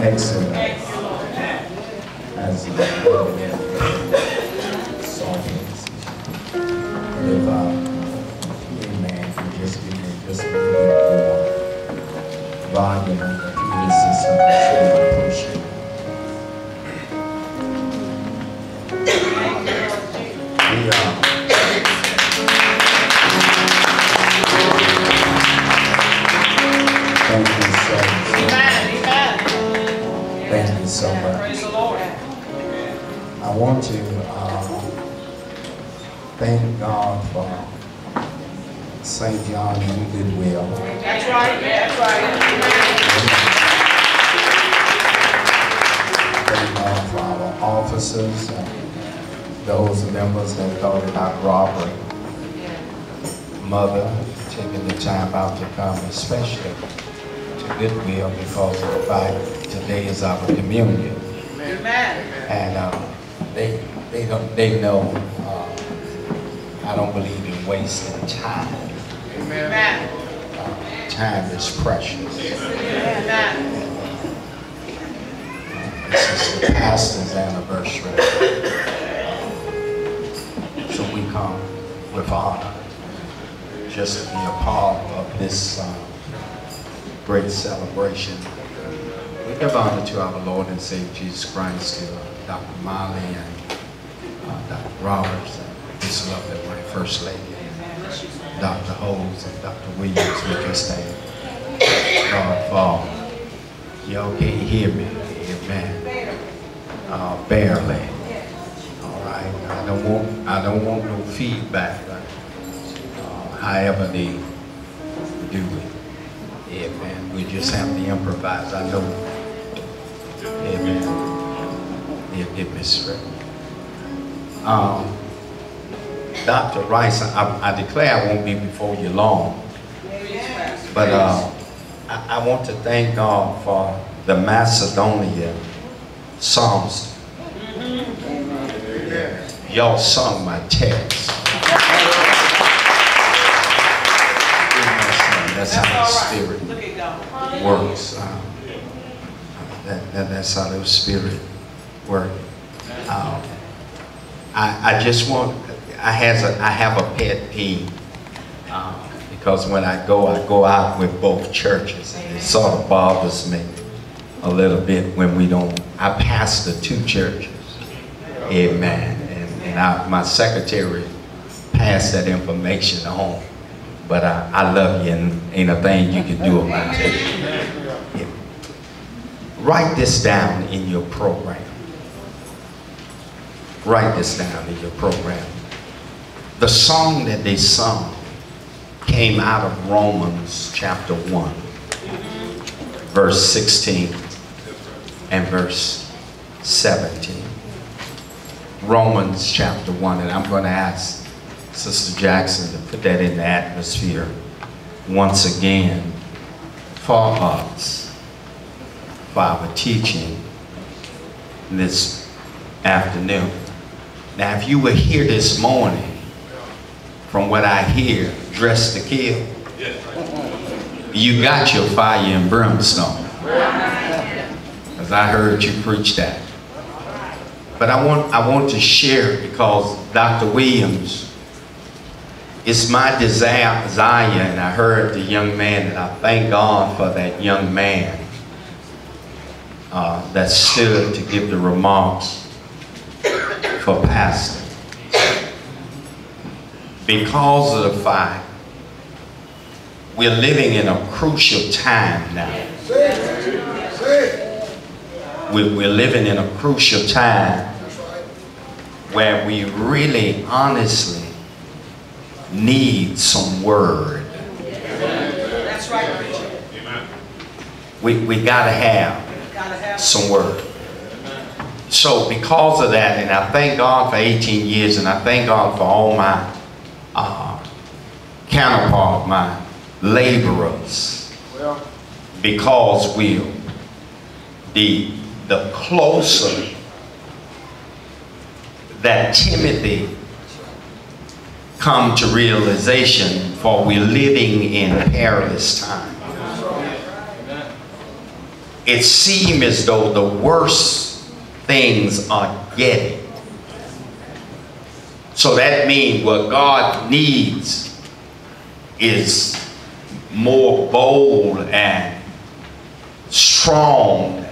excellent as songs. If, uh, you just me just a little more volume on the want to uh, thank God for St. John and Goodwill. That's right, that's right. Thank God for our officers and those members that thought about robbery. Mother taking the time out to come, especially to Goodwill because of the fact today is our communion. Amen. And uh, they, they don't, they know, uh, I don't believe in wasting time. Amen. Uh, Time is precious. Amen. This is the pastor's anniversary. So we come with honor just to be a part of this uh, great celebration. Honor to our Lord and Savior Jesus Christ, to uh, Dr. Molly and uh, Dr. Roberts, and his lovely wife, First Lady, Dr. Holmes and Dr. Williams, we just thank God for Y'all can't hear me. Amen. Uh, barely. All right. I don't want, I don't want no feedback, uh, however they do it. Amen. We just have to improvise. I know. Amen. Get me. Um, Dr. Rice, I, I declare I won't be before you long. But uh, I, I want to thank God for the Macedonia Psalms. Y'all sung my text. That's how the Spirit works. Um, that, that, that's how the Spirit works. Um, I, I just want, I has a, I have a pet peeve. Um, because when I go, I go out with both churches. And it sort of bothers me a little bit when we don't, I pastor two churches. Amen. And, and I, my secretary passed that information on. But I, I love you and ain't a thing you can do about it. Write this down in your program. Write this down in your program. The song that they sung came out of Romans chapter 1, verse 16 and verse 17. Romans chapter 1, and I'm going to ask Sister Jackson to put that in the atmosphere once again for us, our teaching this afternoon. Now, if you were here this morning, from what I hear, dressed to kill, you got your fire and brimstone. Because I heard you preach that. But I want, I want to share because Dr. Williams, it's my desire, and I heard the young man, and I thank God for that young man uh, that stood to give the remarks for Pastor. Because of the fact we're living in a crucial time now. We're, living in a crucial time where we really honestly need some word. That's right. We, we Gotta have. Some word. So because of that, and I thank God for 18 years, and I thank God for all my uh, counterpart, my laborers, because we, the, the closer that Timothy come to realization, for we're living in perilous times. It seems as though the worst things are getting. So that means what God needs is more bold and strong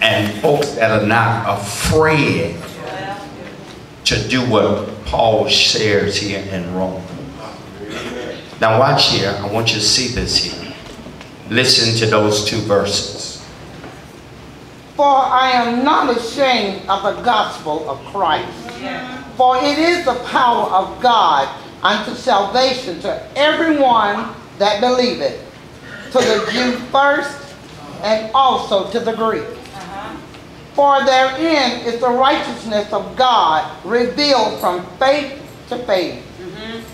and folks that are not afraid to do what Paul shares here in Rome. Now watch here. I want you to see this here. Listen to those two verses. For I am not ashamed of the gospel of Christ. For it is the power of God unto salvation to everyone that believeth, to the Jew first, and also to the Greek. For therein is the righteousness of God revealed from faith to faith.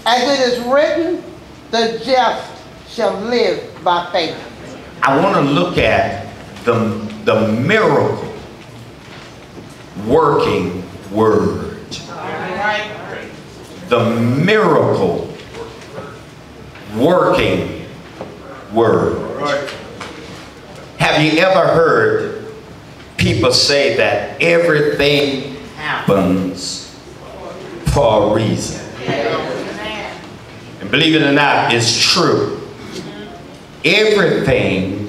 As it is written, the just shall live by faith. I want to look at the, the miracle working word. The miracle working word. Have you ever heard people say that everything happens for a reason? And believe it or not, it's true. Everything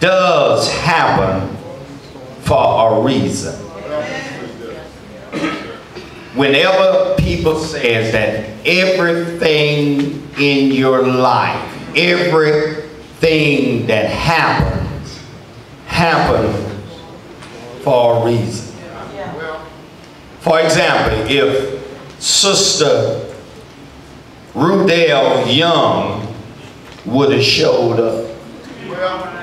does happen for a reason. Whenever people say that everything in your life, everything that happens, happens for a reason. For example, if Sister Rudell Young would have showed up.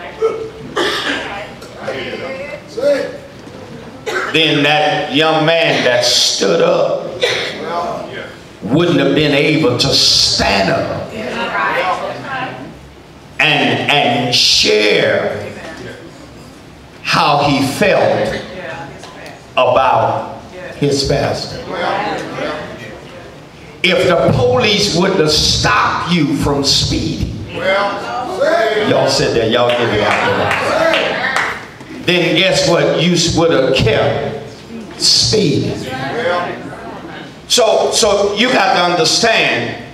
Then that young man that stood up wouldn't have been able to stand up and, and share how he felt about his pastor. If the police wouldn't have stopped you from speeding, y'all sit there, y'all give it out there. Then guess what? You would have kept speeding. So, so you got to understand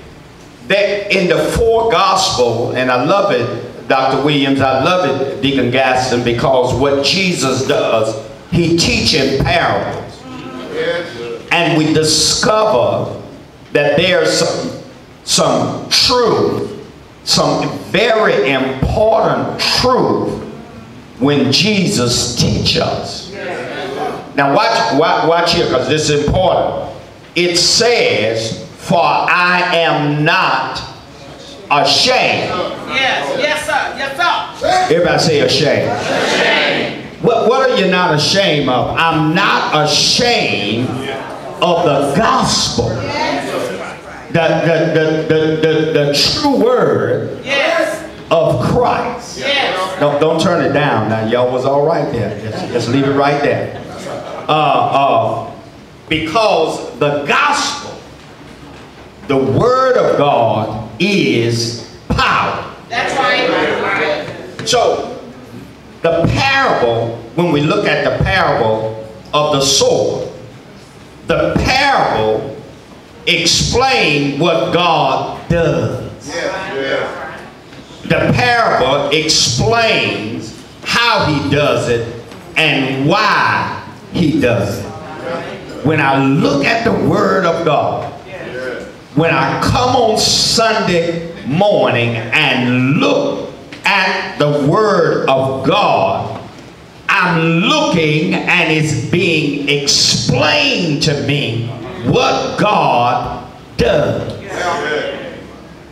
that in the four gospel, and I love it, Dr. Williams, I love it, Deacon Gaston, because what Jesus does, he teaches parables. And we discover that there's some, some truth, some very important truth when Jesus teach us. Now watch, watch, watch here because this is important. It says, for I am not ashamed. Yes, yes, sir. Yes, sir. Everybody say ashamed. What, what are you not ashamed of? I'm not ashamed of the gospel. The, the, the, the, the, the true word Yes. Of Christ. Yes. Don't, don't turn it down now. Y'all was all right there. Just, just leave it right there. Uh, uh, because the gospel, the word of God is power. That's right. So, the parable, when we look at the parable of the sower, the parable explain what God does. The parable explains how he does it and why he does it. When I look at the word of God, when I come on Sunday morning and look at the word of God, I'm looking and it's being explained to me what God does.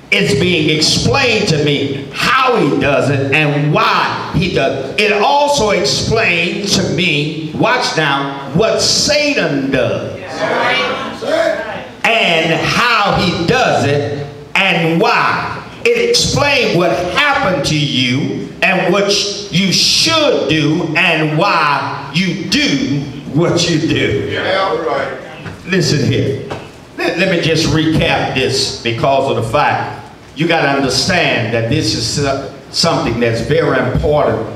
It's being explained to me how he does it and why he does it. It also explains to me, watch now, what Satan does and how he does it and why. It explains what happened to you and what you should do and why you do what you do. Listen here. Let, let me just recap this because of the fact you got to understand that this is something that's very important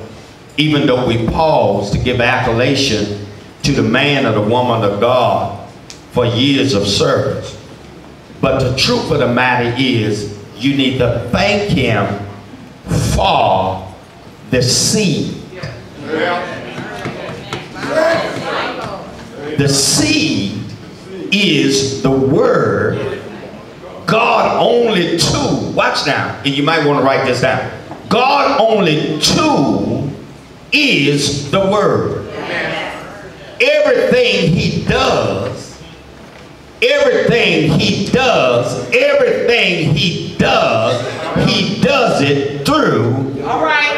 even though we pause to give accolation to the man or the woman of God for years of service. But the truth of the matter is, you need to thank him for the seed. The seed is the word. God only two. Watch now, and you might want to write this down. God only two is the word. Everything he does, everything he does, everything he does, he does it through All right.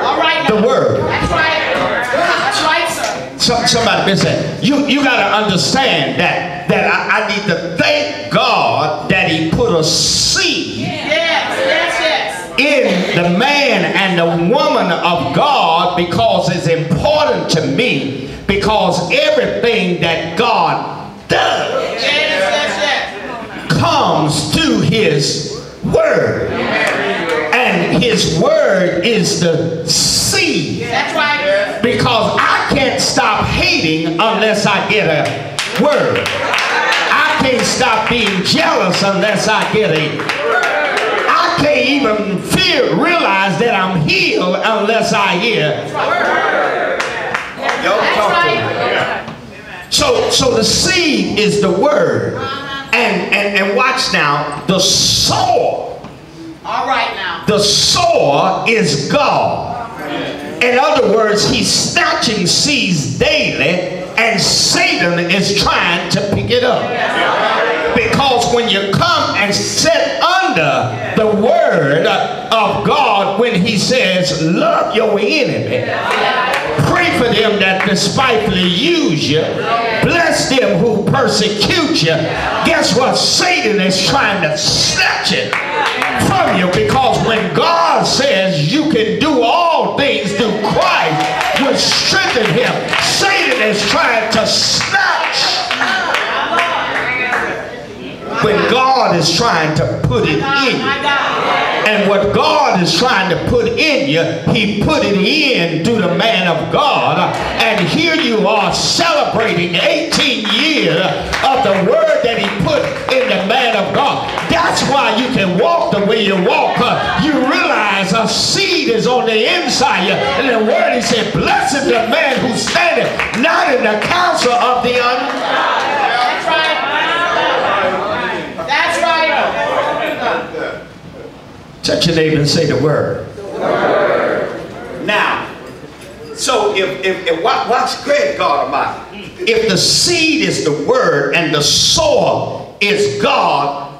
All right. the word. That's right. That's right, sir. Somebody been saying, you, you got to understand that, that I, I need to thank God that he seed Yes, yes, yes. in the man and the woman of God because it's important to me because everything that God does comes through his word. And his word is the seed. That's right. Because I can't stop hating unless I get a word. I can't stop being jealous unless I get it. I can't even feel realize that I'm healed unless I hear. Y'all talk right. So so the seed is the word. And and and watch now, the soil All right now. the sower is God. In other words, he's snatching seeds daily, and Satan is trying to pick it up. Because when you come and sit under the word of God, when he says, Love your enemy, pray for them that despitefully use you, bless them who persecute you. Guess what? Satan is trying to snatch it from you because when God says you can do all things through Christ which strengthen him, Satan is trying to snatch when God is trying to put it in. And what God is trying to put in you, He put it in through the man of God. And here you are celebrating 18 years of the word that He put in of God. That's why you can walk the way you walk. You realize a seed is on the inside you. And the word He said, Blessed the man who standeth not in the counsel of the un. That's right. That's right. Touch your neighbor and say the word. Now, so if, if, if what, what's great, God Almighty? If the seed is the word and the soil is God,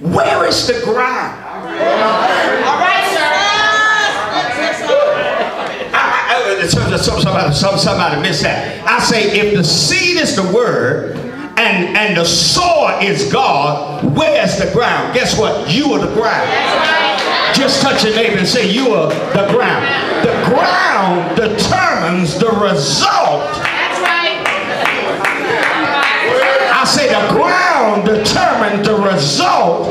where is the ground? All right, sir. Somebody, uh, some- somebody missed that. I say if the seed is the word and, and the soil is God, where's the ground? Guess what? You are the ground. Just touch your neighbor and say, You are the ground. The ground determines the result. Say, The ground determines the result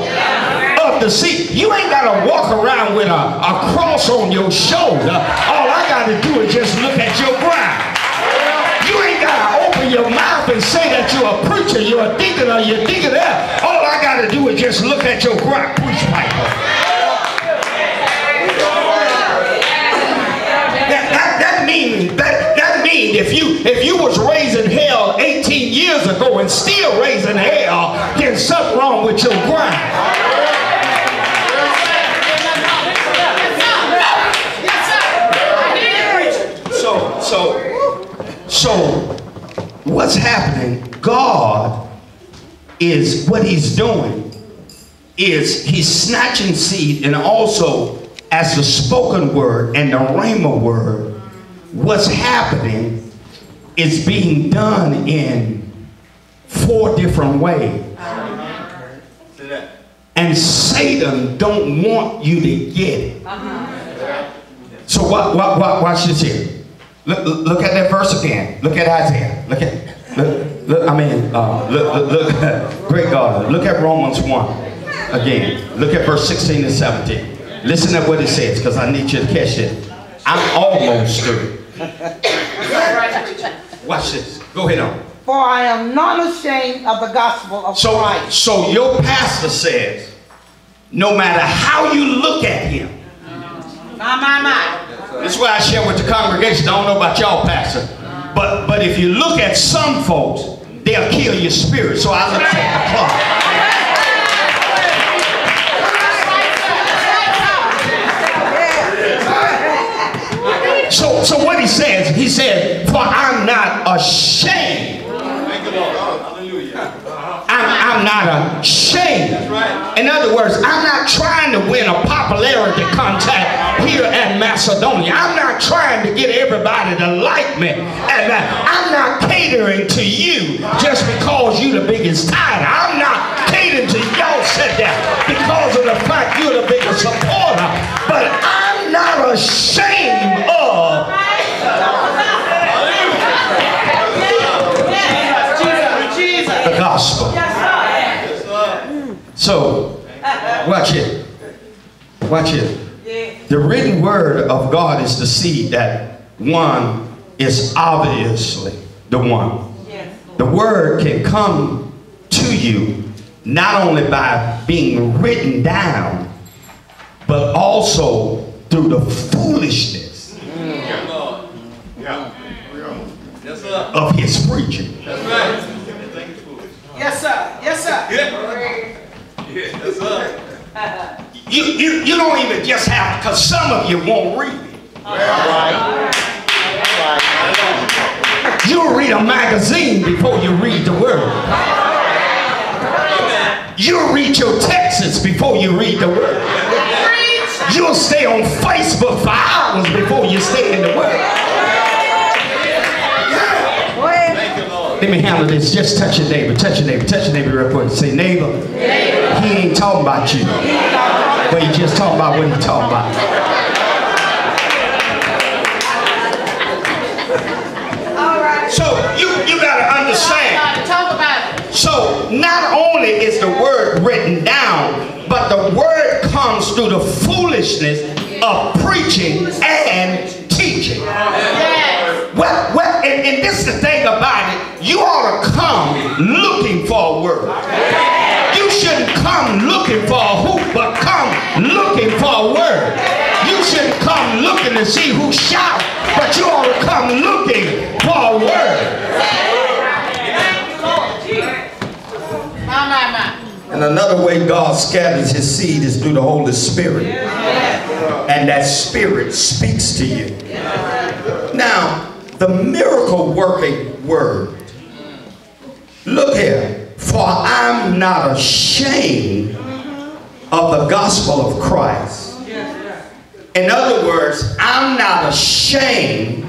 of the seed. You ain't got to walk around with a, a cross on your shoulder. All I got to do is just look at your ground. You ain't got to open your mouth and say that you're a preacher, you're a deacon, or you're a deacon. All I got to do is just look at your ground. Preach, Michael. That, that, that mean that if you if you was raising hell 18 years ago and still raising hell, then something wrong with your preaching. So so so what's happening? God is what he's doing is he's snatching seed and also as the spoken word and the rhema word, what's happening is being done in four different ways. And Satan don't want you to get it. So what, what, what, watch this here. Look, look at that verse again. Look at Isaiah. Look at, look, look I mean, uh, look, look, look, great God. Look at Romans 1 again. Look at verse 16 and 17. Listen to what it says, because I need you to catch it. I'm almost through. All right, preacher. Watch this. Go ahead on. For I am not ashamed of the gospel of So, Christ. so your pastor says, no matter how you look at him, My, my, my. That's why I share with the congregation. I don't know about y'all, Pastor. But but if you look at some folks, they'll kill your spirit. So I look at the clock. So so what he says, he says, for I'm not ashamed. I'm, I'm not ashamed. In other words, I'm not trying to win a popularity contest here at Macedonia. I'm not trying to get everybody to like me. And uh, I'm not catering to you just because you're the biggest tithe. I'm not catering to y'all sit there because of the fact you're the biggest supporter. But I'm not ashamed of Jesus. the gospel. So, watch it. Watch it. The written word of God is the seed that one is obviously the one. The word can come to you not only by being written down, but also through the foolishness of his preaching. Yes, sir. Yes, sir. You, you, you don't even just have, because some of you won't read it. You'll read a magazine before you read the word. You'll read your texts before you read the word. You'll stay on Facebook for hours before you stay in the word. Let me handle this. Just touch your neighbor. Touch your neighbor. Touch your neighbor real quick. Say, neighbor. He ain't talking about you. But he just talking about what he talking about. So you, you gotta understand. Talk about it. Talk about it. So not only is the word written down, but the word comes through the foolishness of preaching and teaching. Yes. Well, well, and, and this is the thing about it. You ought to come looking for a word. You shouldn't come looking for a hoop, but come looking for a word. You shouldn't come looking to see who shout, but you ought to come looking for a word. And another way God scatters his seed is through the Holy Spirit. And that spirit speaks to you. Now, the miracle working word. Look here. For I'm not ashamed of the gospel of Christ. In other words, I'm not ashamed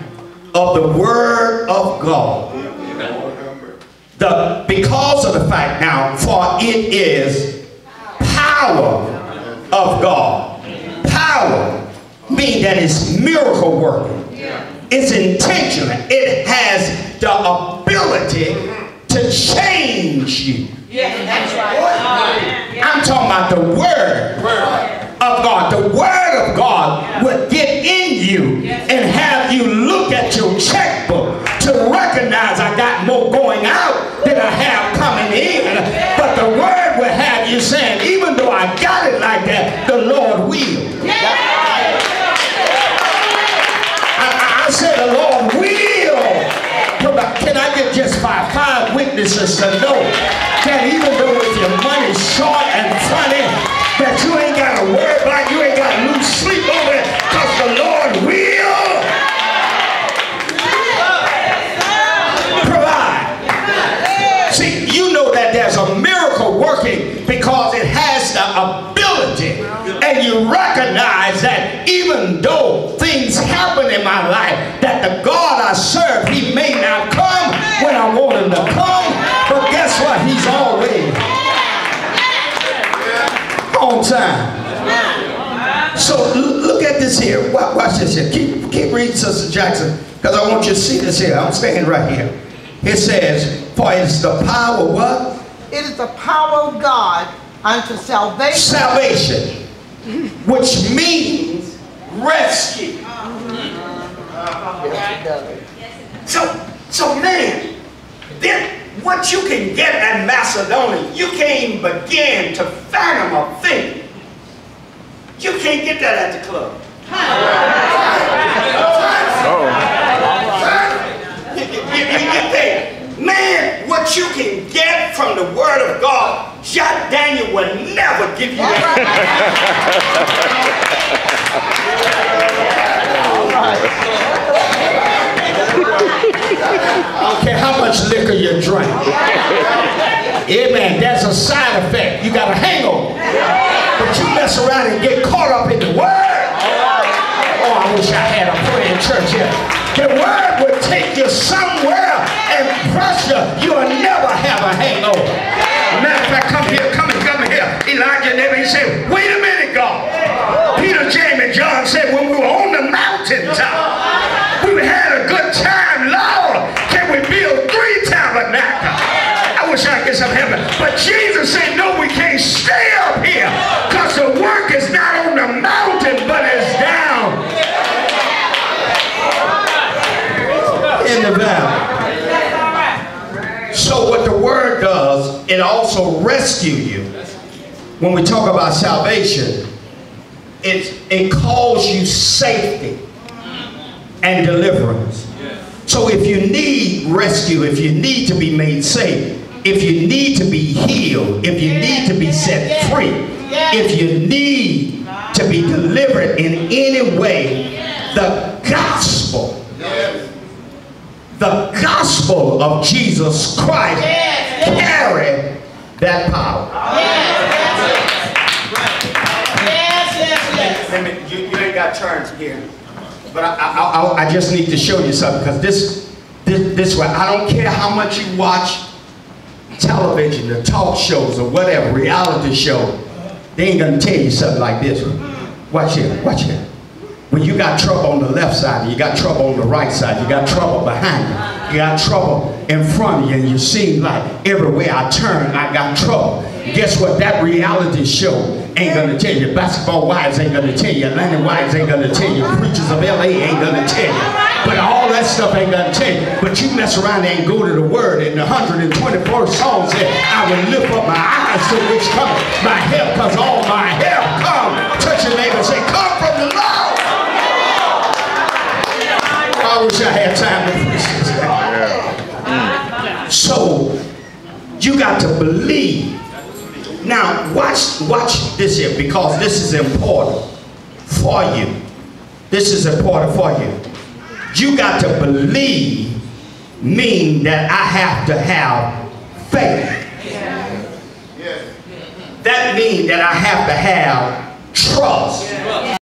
of the word of God. The, because of the fact now, for it is power of God. Power means that it's miracle working. It's intentional. It has the ability to change you. Yes, that's right. I'm talking about the word of God. The word of God will get in you and have you look at your checkbook to recognize I got more going out than I have coming in. But the word will have you saying, even though I got it like that, the Lord witnesses to know that even though if your money's short and funny, that you ain't got to worry about, this here. Wa- Watch this here. Keep, keep reading, Sister Jackson, because I want you to see this here. I'm staying right here. It says, for it's the power what? It is the power of God unto salvation. Salvation. Which means rescue. Yes. So, so man, then what you can get at Macedonia, you can't even begin to fathom a thing. You can't get that at the club. You, you- you- you think, man, what you can get from the Word of God, Jack Daniel will never give you that. I don't care how much liquor you drink. Amen. That's a side effect. You got a hangover. But you mess around and get caught up in the Word. I wish I had a praying church here. The Word would take you somewhere and pressure. You'll never have a hangover. Matter of fact, come here, come here, come here. Elijah and them, he said, wait a minute, God. Peter, James, and John said, when we were on the mountaintop, we had also rescue you. When we talk about salvation, it, it calls you safety and deliverance. So if you need rescue, if you need to be made safe, if you need to be healed, if you need to be set free, if you need to be delivered in any way, the gospel, the gospel of Jesus Christ carry that power. Yes, yes, yes. Let me, you, you ain't got turns here. But I, I, I, I just need to show you something because this, this, this way, I don't care how much you watch television, the talk shows or whatever, reality show, they ain't gonna tell you something like this. Watch here, watch here. When you got trouble on the left side, you got trouble on the right side, you got trouble behind you, you got trouble in front of you, and you seem like everywhere I turn, I got trouble. Guess what? That reality show ain't gonna tell you. Basketball wives ain't gonna tell you. Atlanta wives ain't gonna tell you. Preachers of LA ain't gonna tell you. But all that stuff ain't gonna tell you. But you mess around and go to the word and the 124th Psalm said, I will lift up my eyes to which come my help, because all my help come. Touch your neighbor and say, come from the Lord. I wish I had time to preach this. So you got to believe. Now watch watch this here because this is important for you. This is important for you. You got to believe mean that I have to have faith. That means that I have to have trust.